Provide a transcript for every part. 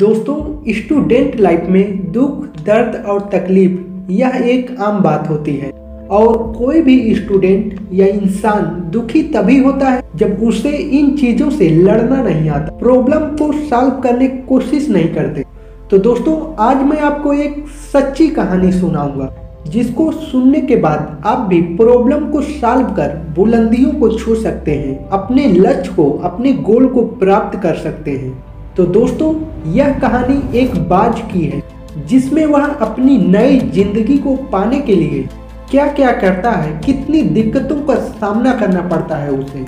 दोस्तों student life में दुख, दर्द और तकलीफ़, यह एक आम बात होती है। और कोई भी स्टूडेंट या इंसान दुखी तभी होता है जब उसे इन चीज़ों से लड़ना नहीं आता। प्रॉब्लम को सॉल्व करने की कोशिश नहीं करते। तो दोस्तों, आज मैं आपको एक सच्ची कहानी सुनाऊँगा, जिसको सुनने के बाद आप भी प्रॉब्लम को सॉल्व कर बुलंदियों को छू सकते हैं, अपने लक्ष्य को, अपने गोल को प्राप्त कर सकते हैं। तो दोस्तों, यह कहानी एक बाज की है, जिसमें वह अपनी नई ज़िंदगी को पाने के लिए क्या क्या करता है, कितनी दिक्कतों का सामना करना पड़ता है उसे,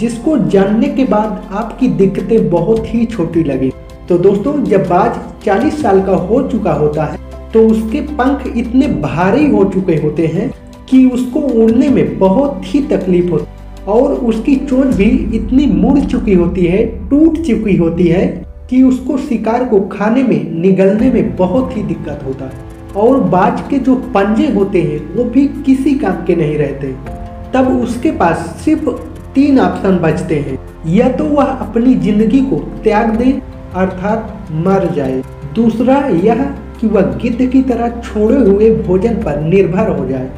जिसको जानने के बाद आपकी दिक्कतें बहुत ही छोटी लगे। तो दोस्तों, जब बाज 40 साल का हो चुका होता है तो उसके पंख इतने भारी हो चुके होते हैं कि उसको उड़ने में बहुत ही तकलीफ़ होती और उसकी चोट भी इतनी मुड़ चुकी होती है, टूट चुकी होती है कि उसको शिकार को खाने में, निगलने में बहुत ही दिक्कत होता है। और बाज के जो पंजे होते हैं, वो भी किसी काम के नहीं रहते। तब उसके पास सिर्फ़ तीन ऑप्शन बचते हैं। या तो वह अपनी ज़िंदगी को त्याग दे, अर्थात मर जाए। दूसरा यह कि वह गिद्ध की तरह छोड़े हुए भोजन पर निर्भर हो जाए।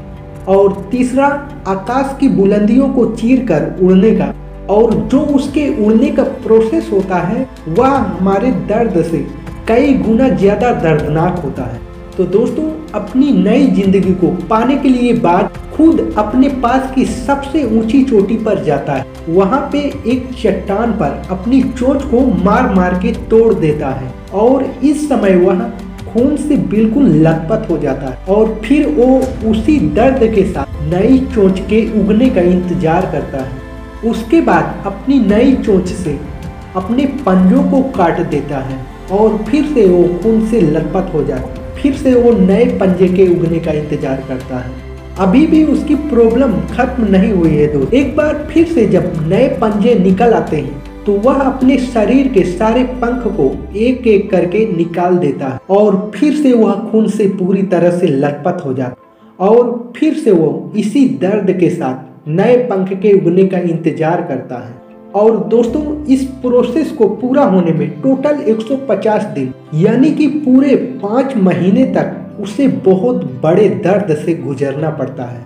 और तीसरा, आकाश की बुलंदियों को चीर कर उड़ने का और जो उसके उड़ने का प्रोसेस होता है, वह हमारे दर्द से कई गुना ज़्यादा दर्दनाक होता है। तो दोस्तों, अपनी नई ज़िंदगी को पाने के लिए बात खुद अपने पास की सबसे ऊँची चोटी पर जाता है। वहाँ पे एक चट्टान पर अपनी चोट को मार मार के तोड़ देता है और इस समय वह खून से बिल्कुल लथपथ हो जाता है और फिर वो उसी दर्द के साथ नई चोट के उगने का इंतज़ार करता है। उसके बाद अपनी नई चोंच से अपने पंजों को काट देता है और फिर से वो खून से लथपथ हो जाता है। फिर से वो नए पंजे के उगने का इंतज़ार करता है। अभी भी उसकी प्रॉब्लम खत्म नहीं हुई है दोस्त। एक बार फिर से जब नए पंजे निकल आते हैं तो वह अपने शरीर के सारे पंख को एक एक करके निकाल देता है और फिर से वह खून से पूरी तरह से लथपथ हो जाता और फिर से वो इसी दर्द के साथ नए पंख के उगने का इंतज़ार करता है और दोस्तों, इस प्रोसेस को पूरा होने में टोटल 150 दिन, यानी कि पूरे पाँच महीने तक उसे बहुत बड़े दर्द से गुजरना पड़ता है।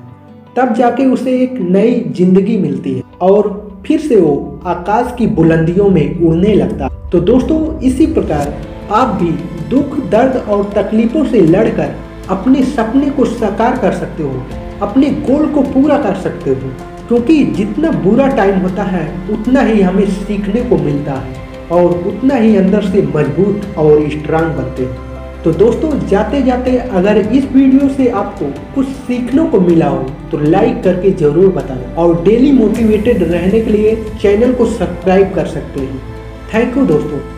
तब जाके उसे एक नई ज़िंदगी मिलती है और फिर से वो आकाश की बुलंदियों में उड़ने लगता तो दोस्तों, इसी प्रकार आप भी दुख, दर्द और तकलीफों से लड़कर अपने सपने को साकार कर सकते हो। अपने गोल को पूरा कर सकते हो। क्योंकि जितना बुरा टाइम होता है, उतना ही हमें सीखने को मिलता है और उतना ही अंदर से मज़बूत और स्ट्रांग बनते हैं। तो दोस्तों जाते जाते अगर इस वीडियो से आपको कुछ सीखने को मिला हो तो लाइक करके ज़रूर बताना। और डेली मोटिवेटेड रहने के लिए चैनल को सब्सक्राइब कर सकते हैं। थैंक यू दोस्तों।